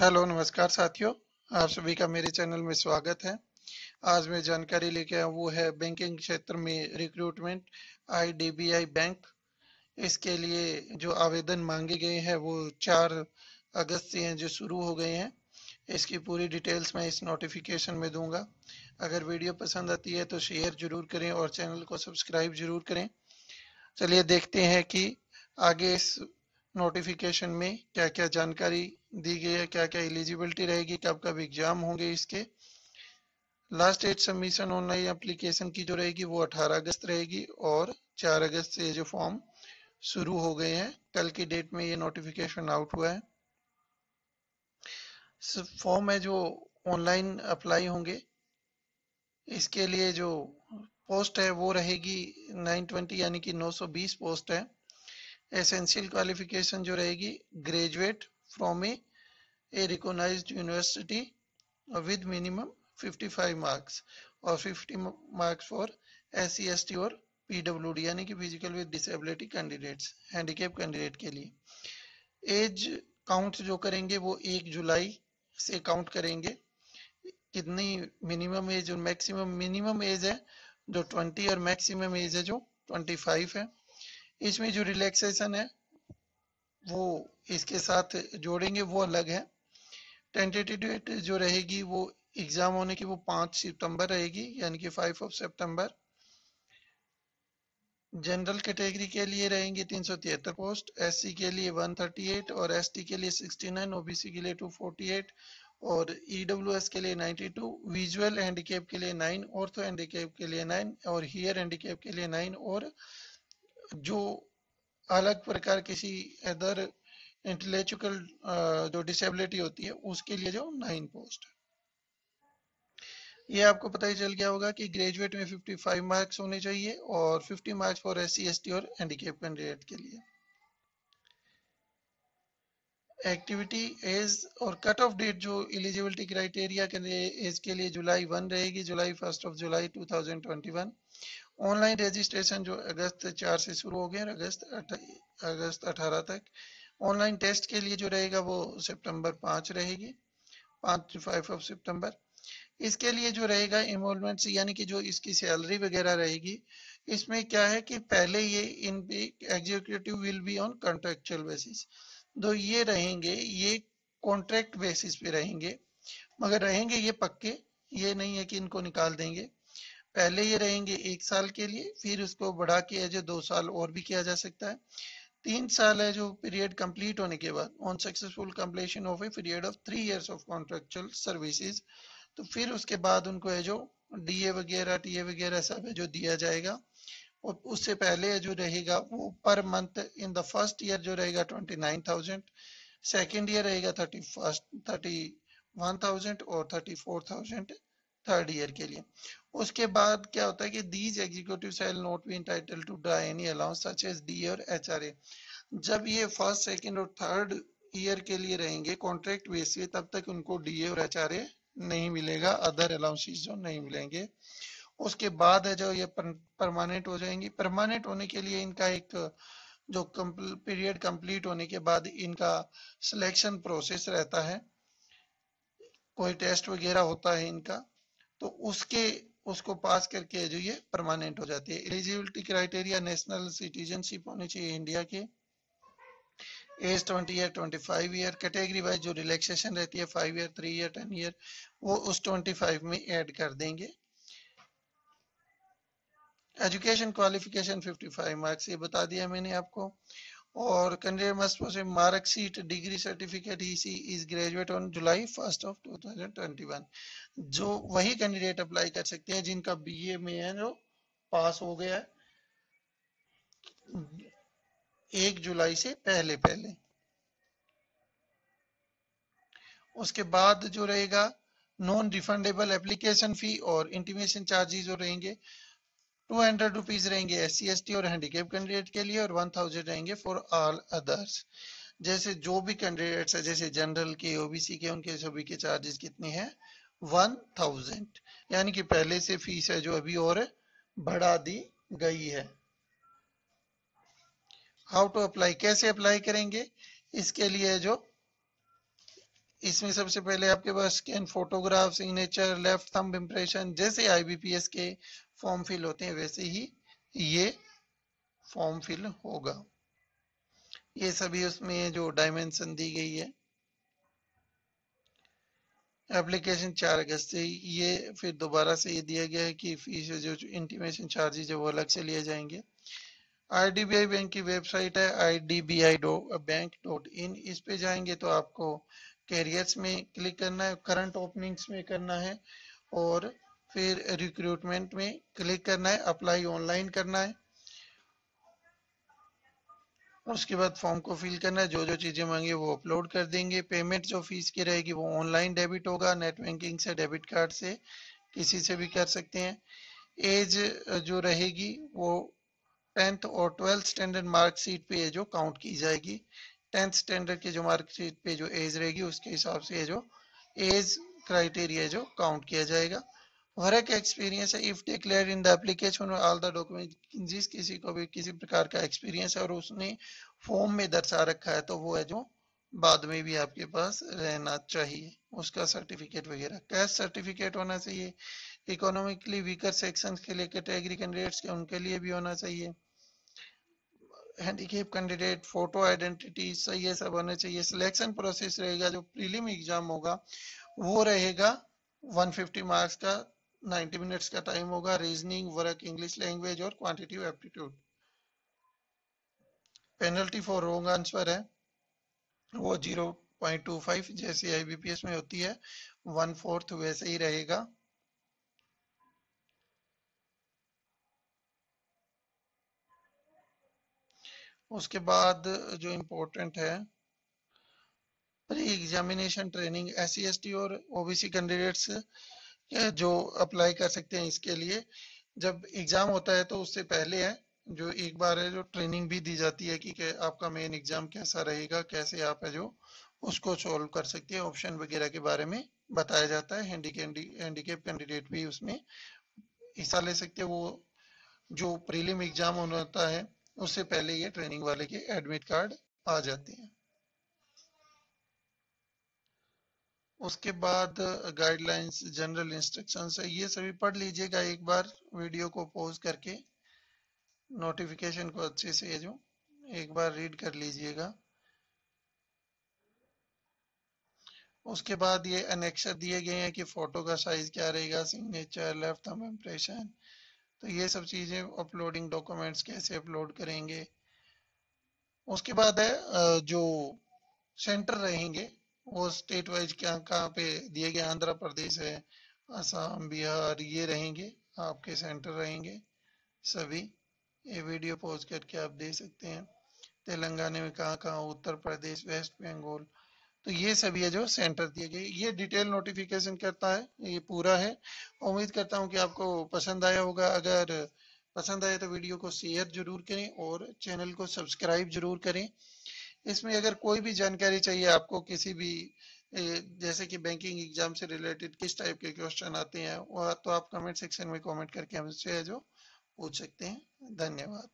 Hello, नमस्कार साथियों। आप सभी का मेरे चैनल में स्वागत है। आज मैं जानकारी लेके आया वो है बैंकिंग क्षेत्र में रिक्रूटमेंट आईडीबीआई बैंक इसके लिए जो आवेदन मांगे गए हैं, वो चार अगस्त से हैं, जो शुरू हो गए हैं। इसकी पूरी डिटेल्स मैं इस नोटिफिकेशन में दूँगा। अगर वीडियो पसंद आती है तो शेयर ज़रूर करें और चैनल को सब्सक्राइब ज़रूर करें। चलिए देखते हैं कि आगे इस नोटिफिकेशन में क्या क्या जानकारी दी गई है क्या क्या एलिजिबिलिटी रहेगी कब कब एग्ज़ाम होंगे इसके। Last date submission online application की जो रहेगी वो 18 अगस्त रहेगी और 4 अगस्त से जो फॉर्म शुरू हो गए हैं। कल की डेट में ये नोटिफिकेशन आउट हुआ है। फॉर्म है जो ऑनलाइन अप्लाई होंगे, इसके लिए जो पोस्ट है वो रहेगी 920 यानी कि 920 पोस्ट है। एसेंशियल क्वालिफिकेशन जो रहेगी graduate from a recognised university with minimum 55 marks और 50 marks for S C S T और पीडब्ल्यूडी यानी कि physical with disability candidates handicap candidate के लिए। एज काउंट जो करेंगे वो एक जुलाई से काउंट करेंगे। कितनी मिनिमम एज और मैक्सिमम मिनिमम एज है जो 20 और मैक्सिमम एज है जो 25 है। इसमें जो रिलैक्सेशन है, वो इसके साथ जोड़ेंगे, वो अलग है। टेंटेटिव डेट जो रहेगी, वो एग्ज़ाम होने की वो पाँच सितंबर रहेगी, यानी कि फाइव ऑफ़ सितंबर जनरल कैटेगरी के लिए रहेंगे तीन सौ तिहत्तर पोस्ट एससी के लिए 138 और एसटी के लिए 69 ओबीसी के लिए 248 और ईडब्ल्यूएस e के लिए 92 विजुअल हैंडीकेप के लिए 9 ऑर्थो हैंडीकेप के लिए 9 और हियर हैंडीकेप के लिए 9 और जो अलग प्रकार किसी अदर इंटेलेक्चुअल जो डिसेबिलिटी होती है, उसके लिए जो नाइन पोस्ट है। ये आपको पता ही चल गया होगा कि ग्रेजुएट में 55 मार्क्स होने चाहिए और 50 मार्क्स फॉर एस सी और हैंडीकेप कैंडिडेट के लिए। एक्टिविटी एज और कट ऑफ़ डेट जो एलिजिबिलिटी क्राइटेरिया के लिए एज के लिए जुलाई वन रहेगी, जुलाई फ़र्स्ट ऑफ़ जुलाई 2021 ऑनलाइन रजिस्ट्रेशन जो अगस्त चार से शुरू हो गया, अगस्त अगस्त अठारह तक। ऑनलाइन टेस्ट के लिए जो रहेगा वो सितंबर पाँच रहेगी, पाँच फाइव ऑफ़ सितंबर। इसके लिए जो रहेगा इनवॉल्वमेंट यानी कि जो इसकी सैलरी वगैरह रहेगी, इसमें क्या है कि पहले ये इन executive will be on contractual basis दो ये रहेंगे, ये कॉन्ट्रैक्ट बेसिस पे रहेंगे। मगर रहेंगे ये पक्के, ये नहीं है कि इनको निकाल देंगे। पहले ये रहेंगे एक साल के लिए, फिर उसको बढ़ा के जो दो साल और भी किया जा सकता है। तीन साल है जो पीरियड कंप्लीट होने के बाद on successful completion of a period of three years of contractual services तो फिर उसके बाद उनको है जो डीए वगैरह टीए वगैरह सब है जो दिया जाएगा। और उससे पहले जो रहेगा वो पर month in the first year जो रहेगा twenty nine thousand second year रहेगा thirty first thirty one thousand और thirty four thousand third year के लिए। उसके बाद क्या होता है कि these executive shall not be entitled to draw any allowance such as D और एच आर ए जब ये फ़र्स्ट सेकंड और थर्ड ईयर के लिए रहेंगे कॉन्ट्रैक्ट बेसिस तब तक उनको डी और एच आर ए नहीं मिलेगा अदर अलाउंसेस जो नहीं मिलेंगे। उसके बाद है जो ये परमानेंट हो जाएँगी। परमानेंट होने के लिए इनका एक, जो पीरियड कंप्लीट होने के बाद इनका सिलेक्शन प्रोसेस रहता है। कोई टेस्ट वगैरह होता है इनका। तो उसके, उसको पास करके जो ये परमानेंट हो जाती है। एलिजिबिलिटी क्राइटेरिया नेशनल सिटीजनशिप होनी चाहिए इंडिया के। Age twenty year twenty five year category wise जो रिलैक्सेशन रहती है five year three year ten year वो उस ट्वेंटी फाइव में ऐड कर देंगे। Education qualification fifty five marks ये बता दिया मैंने आपको। और candidate must possess marksheet degree certificate, he is graduate on July first of 2021 जो वही कैंडिडेट अप्लाई कर सकते हैं जिनका बीए में है, जो पास हो गया है, एक जुलाई से पहले पहले। उसके बाद जो रहेगा नॉन रिफंडेबल एप्लीकेशन फ़ी और इंटीमेशन चार्जेस जो रहेंगे टू हंड्रेड रुपीज़ रहेंगे एस सी और हैंडीकेप कैंडिडेट के लिए और वन थाउज़ेंड रहेंगे फॉर ऑल अदर्स जैसे जो भी कैंडिडेट्स है, जैसे जनरल के ओबीसी के, उनके सभी के चार्जेस कितने हैं? वन थाउज़ेंड यानी कि पहले से फ़ीस है जो अभी और बढ़ा दी गई है। हाउ टू अप्लाई कैसे अप्लाई करेंगे? इसके लिए जो, इसमें सबसे पहले आपके पास scan photograph signature left thumb impression जैसे आईबीपीएस के फॉर्म फिल होते हैं, वैसे ही ये फॉर्म फिल होगा। ये सभी उसमें जो डायमेंशन दी गई है, एप्लीकेशन चार अगस्त से ये फिर दोबारा से ये दिया गया है कि फ़ीस जो इंटीमेशन चार्जेज है वो अलग से लिए जाएँगे। आईडीबीआई बैंक की वेबसाइट है I D B I bank dot in इस पे जाएँगे तो आपको कैरियर्स में क्लिक करना है करंट ओपनिंग्स में करना है और फिर रिक्रूटमेंट में क्लिक करना है अप्लाई ऑनलाइन करना है। उसके बाद फॉर्म को फिल करना है जो जो चीज़ें मांगी वो अपलोड कर देंगे। पेमेंट जो फ़ीस की रहेगी वो ऑनलाइन डेबिट होगा नेट बैंकिंग से डेबिट कार्ड से, किसी से भी कर सकते हैं। एज जो रहेगी वो टेंथ और ट्वेल्थ स्टैंडर्ड मार्कशीट पे जो काउंट की जाएगी। टेंथ स्टैंडर्ड के जो मार्कशीट पे जो एज रहेगी, उसके हिसाब से जो एज क्राइटेरिया जो काउंट किया जाएगा। वर्क एक्सपीरियंस है if declare in the application all the document जिस किसी को भी किसी प्रकार का एक्सपीरियंस है और उसने फॉर्म में दर्शा रखा है तो वो है जो बाद में भी आपके पास रहना चाहिए। उसका सर्टिफिकेट वगैरह। कैश सर्टिफिकेट होना चाहिए। इकोनॉमिकली वीकर सेक्शन के लिए कैटेगरी कैंडिडेट्स के, उनके लिए भी होना चाहिए। हैंडीकेप कैंडिडेट फ़ोटो आइडेंटिटी सही है, सब होना चाहिए। सिलेक्शन प्रोसेस रहेगा, जो प्रीलिम एग्ज़ाम होगा, वो रहेगा 150 मार्क्स का। 90 मिनट्स का टाइम होगा रीजनिंग, वर्क, इंग्लिश लैंग्वेज और quantitative aptitude. Penalty for wrong answer है। वो 0.25 जैसे आईबीपीएस में होती है, वन फोर्थ वैसे ही रहेगा। उसके बाद जो इम्पोर्टेंट है pre examination training S C और ओबीसी कैंडिडेट्स जो अप्लाई कर सकते हैं इसके लिए। जब एग्ज़ाम होता है तो उससे पहले है, जो एक बार है, जो ट्रेनिंग भी दी जाती है कि आपका मेन एग्ज़ाम कैसा रहेगा, कैसे आप है जो उसको सॉल्व कर सकते हैं ऑप्शन वगैरह के बारे में बताया जाता है। हैंडीकेप कैंडिडेट भी उसमें हिस्सा ले सकते हैं। वो जो प्रीलिम एग्ज़ाम होता है, उससे पहले ये ट्रेनिंग वाले के एडमिट कार्ड आ जाते हैं। उसके बाद गाइडलाइंस जनरल इंस्ट्रक्शंस है ये सभी पढ़ लीजिएगा एक बार वीडियो को पोज करके। नोटिफिकेशन को अच्छे से जो, एक बार रीड कर लीजिएगा। उसके बाद ये अनेक्शर दिए गए हैं कि फ़ोटो का साइज़ क्या रहेगा सिग्नेचर लेफ़्ट थंब इम्प्रेशन तो ये सब चीज़ें अपलोडिंग डॉक्यूमेंट्स कैसे अपलोड करेंगे। उसके बाद है जो सेंटर रहेंगे वो स्टेट वाइज क्या, कहाँ पे दिए गए? आंध्र प्रदेश है, असम, बिहार, ये रहेंगे, आपके सेंटर रहेंगे सभी। ये वीडियो पोस्ट करके आप दे सकते हैं। तेलंगाना में कहाँ कहाँ, उत्तर प्रदेश वेस्ट बंगाल तो ये सभी है जो सेंटर दिए गए। ये डिटेल नोटिफिकेशन करता है, ये पूरा है। उम्मीद करता हूँ कि आपको पसंद आया होगा। अगर पसंद आए तो वीडियो को शेयर ज़रूर करें और चैनल को सब्सक्राइब ज़रूर करें। इसमें अगर कोई भी जानकारी चाहिए आपको, किसी भी जैसे कि बैंकिंग एग्ज़ाम से रिलेटेड किस टाइप के क्वेश्चन आते हैं तो आप कमेंट सेक्शन में कमेंट करके हमसे जो पूछ सकते हैं। धन्यवाद।